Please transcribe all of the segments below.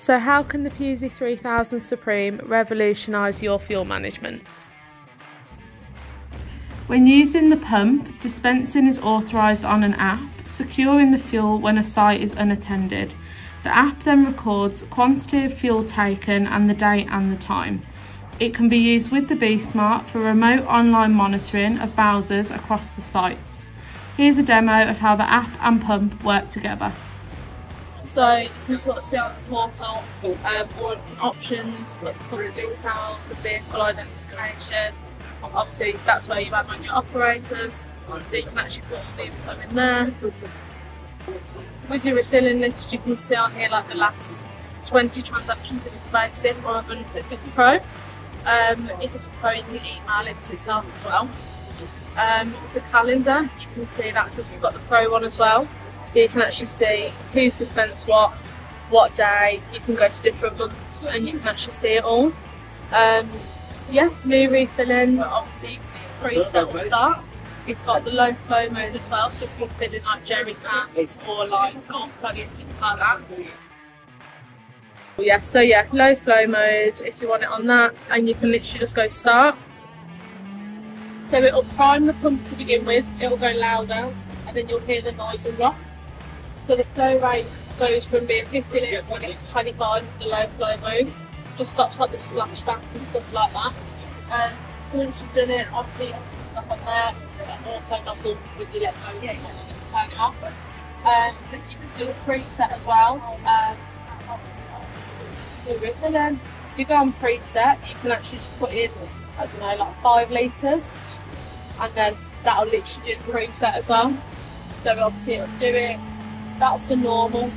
So how can the Piusi 3000 Supreme revolutionise your fuel management? When using the pump, dispensing is authorised on an app, securing the fuel when a site is unattended. The app then records quantity of fuel taken and the date and the time. It can be used with the B-Smart for remote online monitoring of bowsers across the sites. Here's a demo of how the app and pump work together. So you can sort of see on the portal um, all the options, like the details, the vehicle identification. Obviously that's where you add on your operators, so you can actually put all the info in there. With your refilling list you can see on here like the last 20 transactions that you've basic or 100 if it's pro. Um, if it's pro you can email it to yourself as well. Um, the calendar, you can see that's if you've got the pro one as well. So you can actually see who's dispensed what, what day, you can go to different months and you can actually see it all. Um, yeah, new refilling, obviously pre-set will start. It's got the low flow mode as well, so if you can fill in like jerry cans or like long plugins, things like that. Yeah, so yeah, low flow mode if you want it on that, and you can literally just go start. So it'll prime the pump to begin with, it'll go louder, and then you'll hear the noise and drop. So the flow rate goes from being 50 litres when it's 25 the low flow mode. Just stops like the splashback and stuff like that. Um, so once you've done it, obviously you put stuff on there, auto nozzle when you let go, yeah. turn it off. Um, you can do a preset as well. Um, refilling. If you go on preset, you can actually just put in, I don't know, like five litres, and then that'll literally do the preset as well. So obviously it'll do it that's the normal.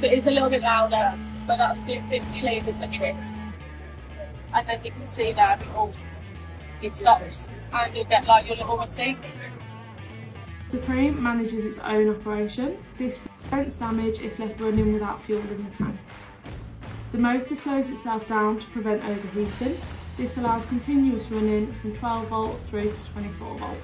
But it's a little bit louder, but that's the 50 litres anyway. And then you can see that it all it stops and you'll get like your little receipt. Supreme manages its own operation. This prevents damage if left running without fuel in the tank. The motor slows itself down to prevent overheating. This allows continuous running from 12 volt through to 24 volt.